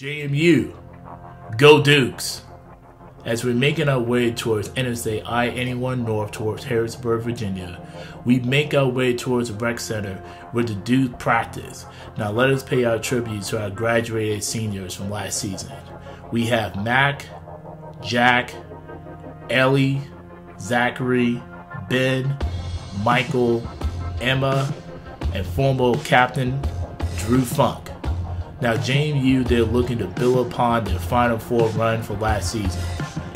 JMU, go Dukes! As we're making our way towards Interstate I-81 North towards Harrisonburg, Virginia, we make our way towards the rec center where the Duke practice. Now let us pay our tribute to our graduated seniors from last season. We have Mac, Jack, Ellie, Zachary, Ben, Michael, Emma, and former captain Drew Funk. Now, JMU, they're looking to build upon their Final Four run for last season.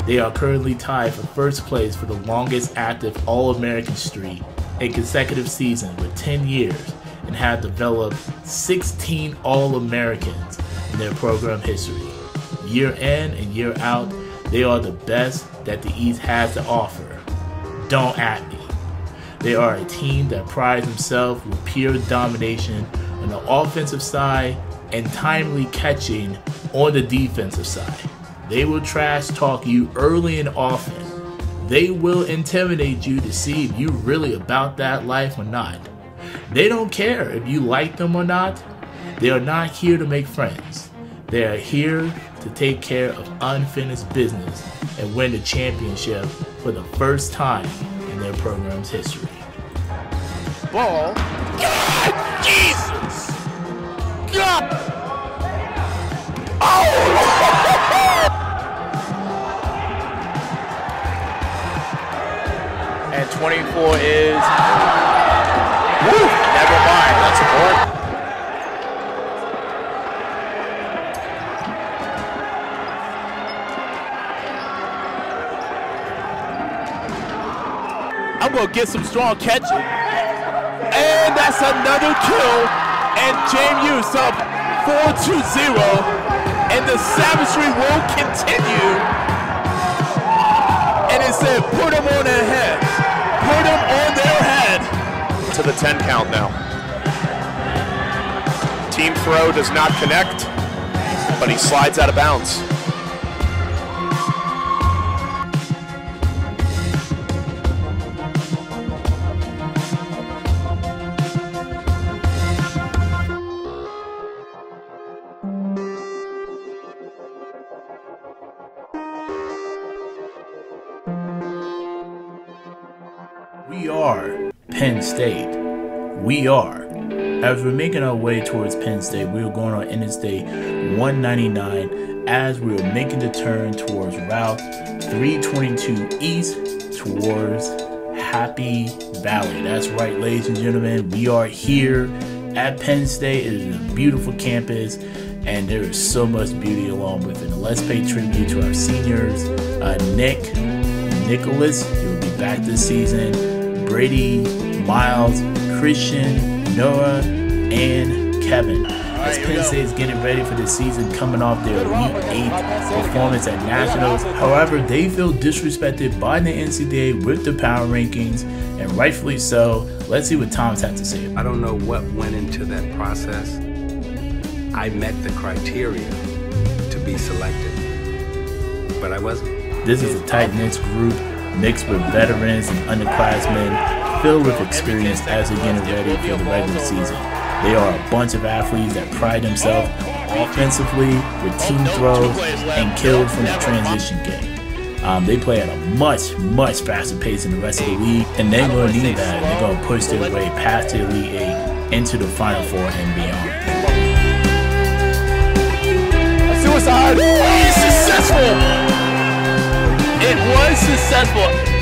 They are currently tied for first place for the longest active All American streak in consecutive seasons with 10 years and have developed 16 All Americans in their program history. Year in and year out, they are the best that the East has to offer. Don't at me. They are a team that prides themselves with pure domination on the offensive side and timely catching on the defensive side. They will trash talk you early and often. They will intimidate you to see if you really about that life or not. They don't care if you like them or not. They are not here to make friends. They are here to take care of unfinished business and win the championship for the first time in their program's history. Ball. God! Jesus! God! and 24 is. Woo! Never mind. That's a board. I'm to get some strong catching. And that's another kill. And JMU's up 4-2-0. And the savagery will continue. And it said, put them on their head. Put him on their head. To the 10 count now. Team throw does not connect, but he slides out of bounds. Penn State. We are. As we're making our way towards Penn State, we are going on Interstate 199 as we are making the turn towards Route 322 East towards Happy Valley. That's right, ladies and gentlemen. We are here at Penn State. It is a beautiful campus, and there is so much beauty along with it. Let's pay tribute to our seniors, uh, Nick, Nicholas. He will be back this season. Brady, Miles, Christian, Noah, and Kevin. As Penn State is getting ready for the season, coming off their Elite Eight performance at Nationals. However, they feel disrespected by the NCDA with the power rankings, and rightfully so. Let's see what Tom's had to say. I don't know what went into that process. I met the criteria to be selected, but I wasn't. This is a tight knit group mixed with veterans and underclassmen filled with experience as they get ready for the regular season. They are a bunch of athletes that pride themselves offensively with team throws and kills from the transition game. Um, they play at a much, much faster pace than the rest of the league, and they're going to need that. They're going to push their way past the Elite Eight into the Final Four and beyond. Suicide. He's successful. It was successful.